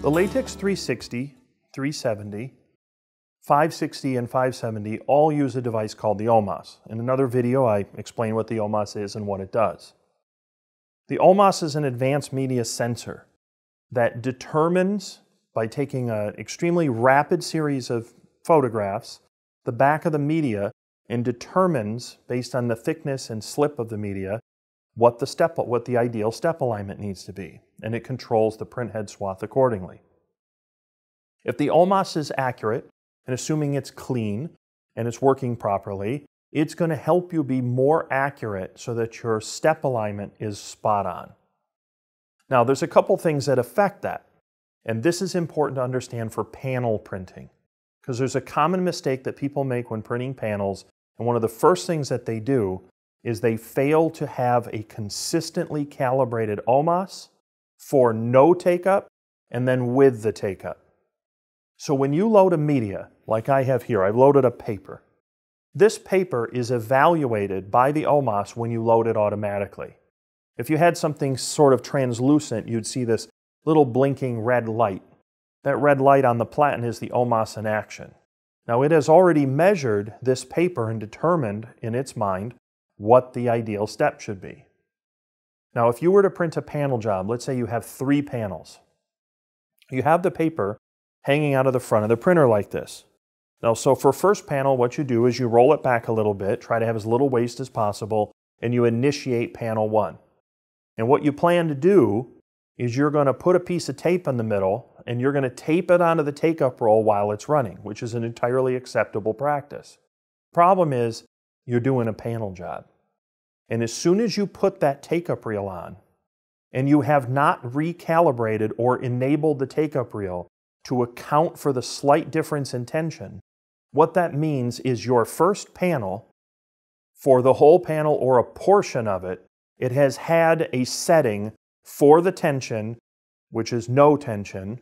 The Latex 360, 370, 560, and 570 all use a device called the OMAS. In another video, I explain what the OMAS is and what it does. The OMAS is an advanced media sensor that determines, by taking an extremely rapid series of photographs, the back of the media and determines, based on the thickness and slip of the media, what the, step, what the ideal step alignment needs to be, and it controls the printhead swath accordingly. If the OMAS is accurate, and assuming it's clean and it's working properly, it's going to help you be more accurate so that your step alignment is spot on. Now, there's a couple things that affect that, and this is important to understand for panel printing, because there's a common mistake that people make when printing panels, and one of the first things that they do is they fail to have a consistently calibrated OMAS for no take up and then with the take up. So when you load a media, like I have here, I've loaded a paper. This paper is evaluated by the OMAS when you load it automatically. If you had something sort of translucent, you'd see this little blinking red light. That red light on the platen is the OMAS in action. Now it has already measured this paper and determined in its mind what the ideal step should be. Now, if you were to print a panel job, let's say you have three panels. You have the paper hanging out of the front of the printer like this. Now, so for first panel, what you do is you roll it back a little bit, try to have as little waste as possible, and you initiate panel one. And what you plan to do is you're going to put a piece of tape in the middle and you're going to tape it onto the take-up roll while it's running, which is an entirely acceptable practice. Problem is, you're doing a panel job. And as soon as you put that take-up reel on, and you have not recalibrated or enabled the take-up reel to account for the slight difference in tension, what that means is your first panel, for the whole panel or a portion of it, it has had a setting for the tension, which is no tension,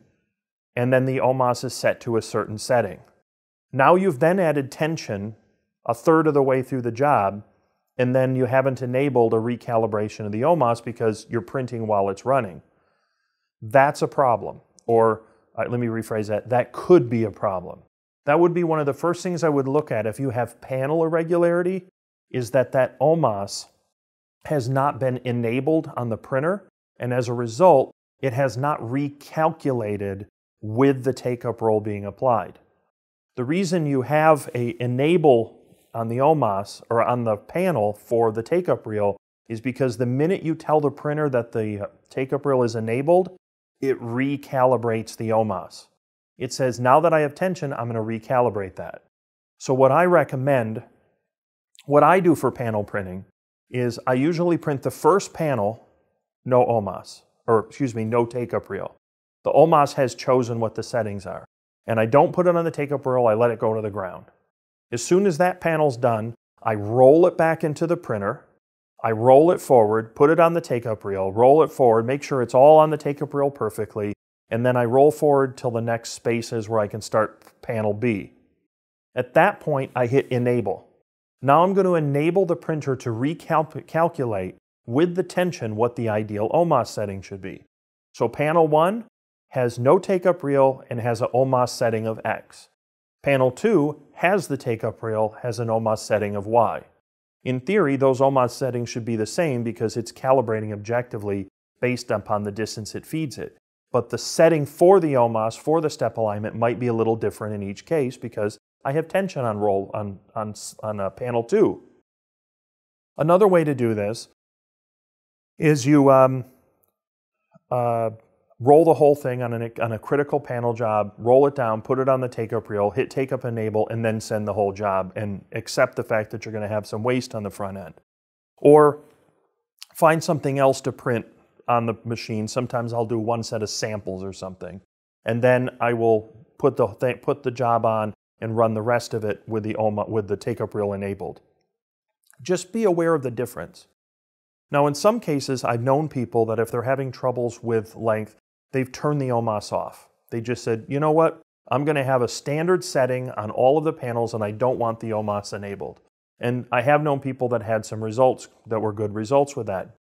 and then the OMAS is set to a certain setting. Now you've then added tension a third of the way through the job, and then you haven't enabled a recalibration of the OMAS because you're printing while it's running. That's a problem. Or uh, let me rephrase that, that could be a problem. That would be one of the first things I would look at if you have panel irregularity, is that that OMAS has not been enabled on the printer, and as a result, it has not recalculated with the take-up roll being applied. The reason you have a enable on the OMAS or on the panel for the take-up reel is because the minute you tell the printer that the take-up reel is enabled, it recalibrates the OMAS. It says, now that I have tension, I'm going to recalibrate that. So what I recommend, what I do for panel printing, is I usually print the first panel, no OMAS, or excuse me, no take-up reel. The OMAS has chosen what the settings are. And I don't put it on the take-up reel, I let it go to the ground. As soon as that panel's done, I roll it back into the printer, I roll it forward, put it on the take-up reel, roll it forward, make sure it's all on the take-up reel perfectly, and then I roll forward till the next space is where I can start panel B. At that point, I hit enable. Now I'm going to enable the printer to recalculate with the tension what the ideal OMAS setting should be. So panel 1 has no take-up reel and has an OMAS setting of X. Panel 2 has the take-up reel, has an OMAS setting of Y. In theory, those OMAS settings should be the same because it's calibrating objectively based upon the distance it feeds it. But the setting for the OMAS, for the step alignment, might be a little different in each case because I have tension on roll on, on, on uh, panel 2. Another way to do this is you um, uh, roll the whole thing on, an, on a critical panel job, roll it down, put it on the take-up reel, hit take-up enable, and then send the whole job and accept the fact that you're going to have some waste on the front end. Or find something else to print on the machine. Sometimes I'll do one set of samples or something. And then I will put the, th put the job on and run the rest of it with the, OMA, with the take-up reel enabled. Just be aware of the difference. Now, in some cases, I've known people that if they're having troubles with length, they've turned the OMAS off. They just said, you know what? I'm going to have a standard setting on all of the panels and I don't want the OMAS enabled. And I have known people that had some results that were good results with that.